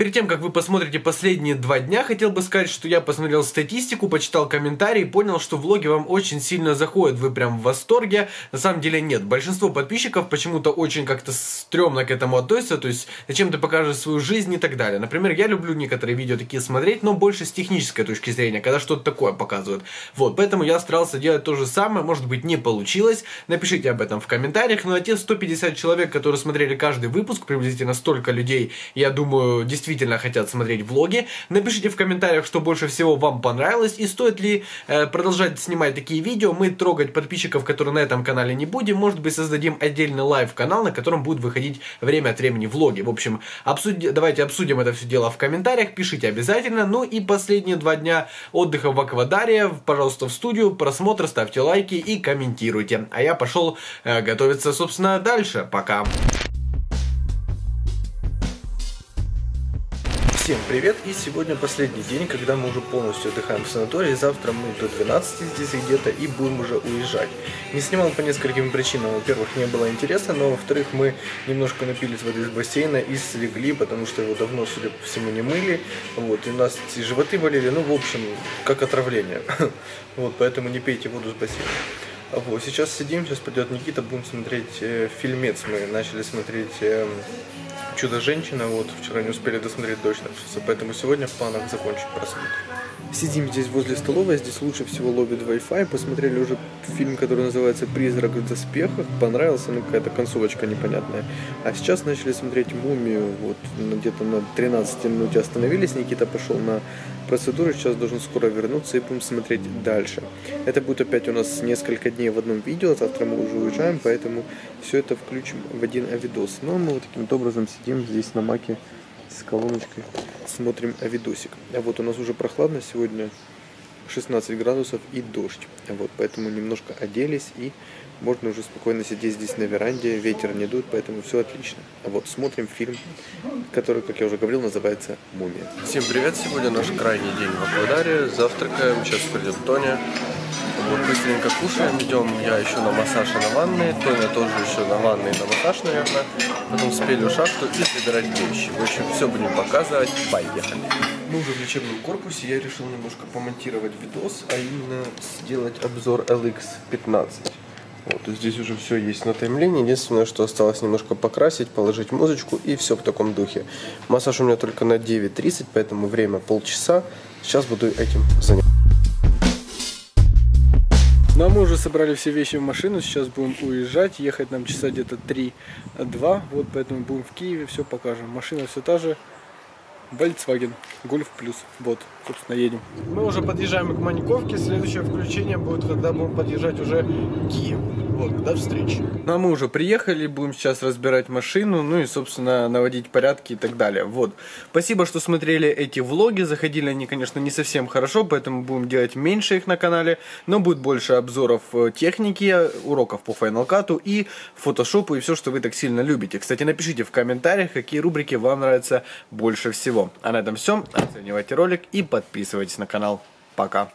Перед тем, как вы посмотрите последние два дня, хотел бы сказать, что я посмотрел статистику, почитал комментарии, понял, что влоги вам очень сильно заходят, вы прям в восторге. На самом деле нет. Большинство подписчиков почему-то очень как-то стрёмно к этому относятся, то есть зачем ты покажешь свою жизнь и так далее. Например, я люблю некоторые видео такие смотреть, но больше с технической точки зрения, когда что-то такое показывают. Вот, поэтому я старался делать то же самое, может быть не получилось. Напишите об этом в комментариях. Ну а те 150 человек, которые смотрели каждый выпуск, приблизительно столько людей, я думаю, действительно действительно хотят смотреть влоги. Напишите в комментариях, что больше всего вам понравилось и стоит ли э, продолжать снимать такие видео. Мы трогать подписчиков, которые на этом канале не будем. Может быть создадим отдельный live-канал, на котором будут выходить время от времени влоги. В общем, обсуди... давайте обсудим это все дело в комментариях. Пишите обязательно. Ну и последние два дня отдыха в Аквадаре. Пожалуйста, в студию, просмотр, ставьте лайки и комментируйте. А я пошел э, готовиться, собственно, дальше. Пока. Всем привет! И сегодня последний день, когда мы уже полностью отдыхаем в санатории. Завтра мы до 12 здесь где-то и будем уже уезжать. Не снимал по нескольким причинам. Во-первых, не было интересно, но во-вторых, мы немножко напились воды из бассейна и слегли, потому что его давно, судя по всему, не мыли. Вот, и у нас и животы болели, ну, в общем, как отравление. Вот, поэтому не пейте воду с бассейна. Вот, сейчас сидим, сейчас пойдет Никита, будем смотреть э, фильмец. Мы начали смотреть э, Чудо-женщина, вот, вчера не успели досмотреть дождь начался, поэтому сегодня в планах закончить просмотр. Сидим здесь возле столовой, здесь лучше всего ловит Wi-Fi. Посмотрели уже фильм, который называется «Призрак в доспехах». Понравился, ну какая-то концовочка непонятная. А сейчас начали смотреть «Мумию». Вот где-то на 13 минуте остановились. Никита пошел на процедуру, сейчас должен скоро вернуться и будем смотреть дальше. Это будет опять у нас несколько дней в одном видео. Завтра мы уже уезжаем, поэтому все это включим в один видос. Но мы вот таким образом сидим здесь на маке с колоночкой смотрим видосик. А вот у нас уже прохладно сегодня, 16 градусов и дождь. А вот поэтому немножко оделись и можно уже спокойно сидеть здесь на веранде, ветер не дует, поэтому все отлично. А вот смотрим фильм, который, как я уже говорил, называется «Мумия». Всем привет! Сегодня наш крайний день в Аквадаре. Завтракаем, сейчас придет Тоня. Вот быстренько кушаем, идем я еще на массаж и на ванны, Тоня тоже еще на ванны и на массаж, наверное. Потом спели в шахту и собирать вещи. В общем, все будем показывать. Поехали! Мы уже в лечебном корпусе, я решил немножко помонтировать видос, а именно сделать обзор LX15. Вот, здесь уже все есть на таймлине. Единственное, что осталось немножко покрасить, положить музычку и все в таком духе. Массаж у меня только на 9.30, поэтому время полчаса. Сейчас буду этим заняться. Ну мы уже собрали все вещи в машину, сейчас будем уезжать, ехать нам часа где-то 3-2, вот поэтому будем в Киеве, все покажем. Машина все та же, Volkswagen Golf Plus, вот, собственно, едем. Мы уже подъезжаем к Маниковке, следующее включение будет, когда будем подъезжать уже к Киеву. Вот, до встречи. Ну а мы уже приехали, будем сейчас разбирать машину, ну и, собственно, наводить порядки и так далее. Вот. Спасибо, что смотрели эти влоги. Заходили они, конечно, не совсем хорошо, поэтому будем делать меньше их на канале. Но будет больше обзоров э, техники, уроков по Final Cut и фотошопу и все, что вы так сильно любите. Кстати, напишите в комментариях, какие рубрики вам нравятся больше всего. А на этом все. Оценивайте ролик и подписывайтесь на канал. Пока.